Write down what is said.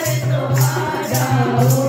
Oh,